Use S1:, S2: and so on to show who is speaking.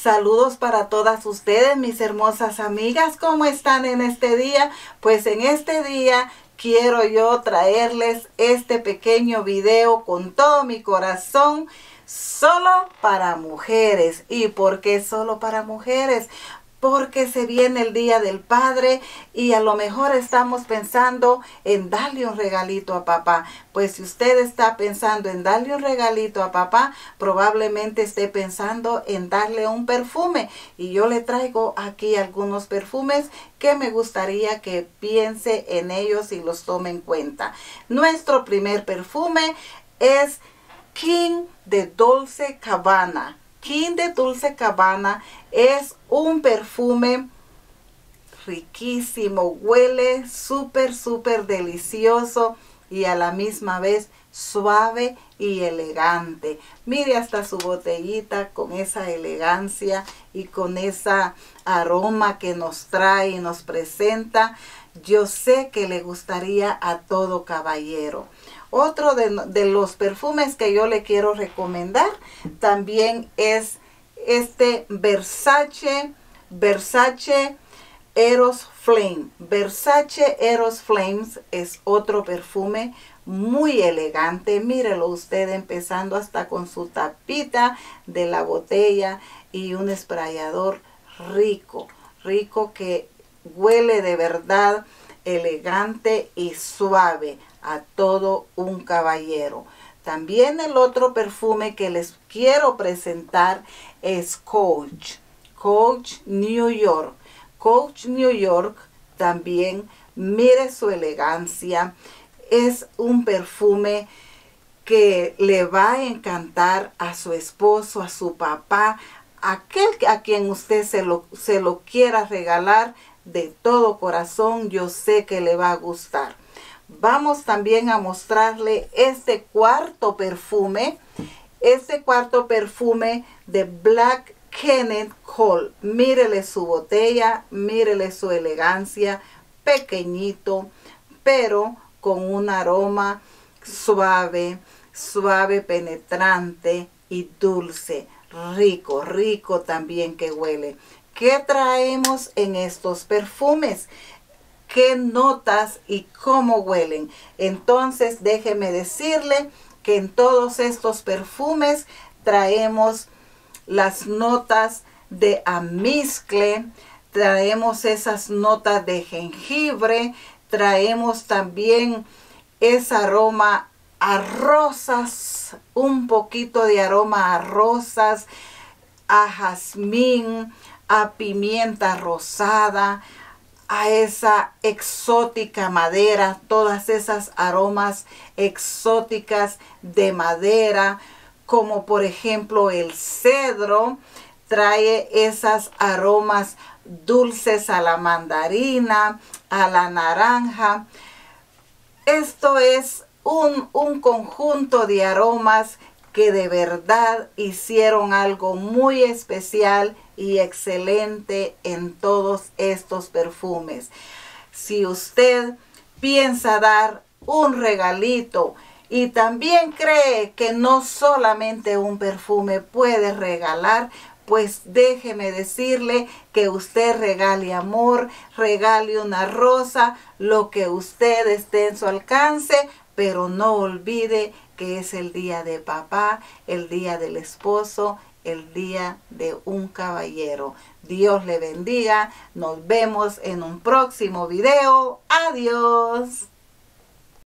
S1: Saludos para todas ustedes, mis hermosas amigas. ¿Cómo están en este día? Pues en este día quiero yo traerles este pequeño video con todo mi corazón solo para mujeres. ¿Y por qué solo para mujeres? Porque se viene el Día del Padre y a lo mejor estamos pensando en darle un regalito a papá. Pues si usted está pensando en darle un regalito a papá, probablemente esté pensando en darle un perfume. Y yo le traigo aquí algunos perfumes que me gustaría que piense en ellos y los tome en cuenta. Nuestro primer perfume es King de Dolce Cabana. King de Dulce Cabana es un perfume riquísimo, huele súper, súper delicioso y a la misma vez suave y elegante. Mire hasta su botellita con esa elegancia y con esa aroma que nos trae y nos presenta. Yo sé que le gustaría a todo caballero. Otro de, los perfumes que yo le quiero recomendar también es este Versace, Versace Eros Flame. Versace Eros Flames es otro perfume muy elegante. Mírelo usted empezando hasta con su tapita de la botella y un esprayador rico, rico que huele de verdad elegante y suave a todo un caballero. También el otro perfume que les quiero presentar es Coach. Coach New York. Coach New York también, mire su elegancia. Es un perfume que le va a encantar a su esposo, a su papá, aquel a quien usted se lo, se lo quiera regalar de todo corazón, yo sé que le va a gustar vamos también a mostrarle este cuarto perfume. Este cuarto perfume de Black Kenneth Cole. Mírele su botella, mírele su elegancia, pequeñito, pero con un aroma suave, suave, penetrante y dulce. Rico, rico también que huele. ¿Qué traemos en estos perfumes? qué notas y cómo huelen. Entonces déjeme decirle que en todos estos perfumes traemos las notas de amizcle, traemos esas notas de jengibre, traemos también ese aroma a rosas, un poquito de aroma a rosas, a jazmín, a pimienta rosada, a esa exótica madera, todas esas aromas exóticas de madera, como por ejemplo el cedro, trae esas aromas dulces a la mandarina, a la naranja. Esto es un, un conjunto de aromas que de verdad hicieron algo muy especial y excelente en todos estos perfumes. Si usted piensa dar un regalito y también cree que no solamente un perfume puede regalar, pues déjeme decirle que usted regale amor, regale una rosa, lo que usted esté en su alcance, pero no olvide que es el día de papá, el día del esposo, el día de un caballero. Dios le bendiga. Nos vemos en un próximo video. Adiós.